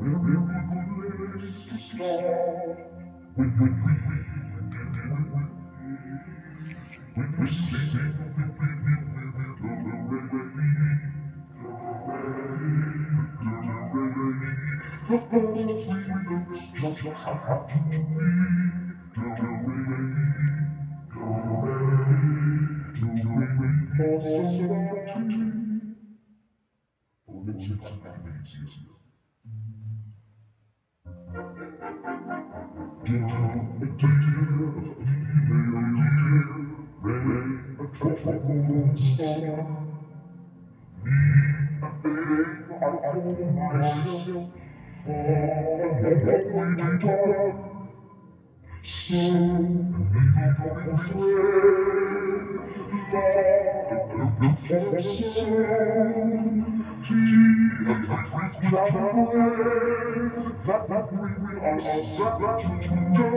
Very good place to start. Let's make something easier. Get on a dear, female dear, red, a tropical star. Me, a babe, I call myself. So. A country's without a way. That, that we, we set to know.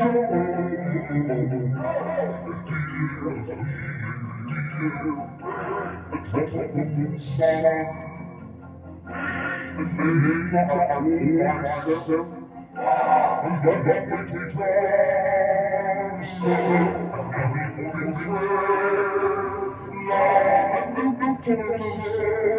Dear, dear, a tropical song. And maybe I call myself. And what what we talk. So, maybe coming through. Lord, the beautiful soul.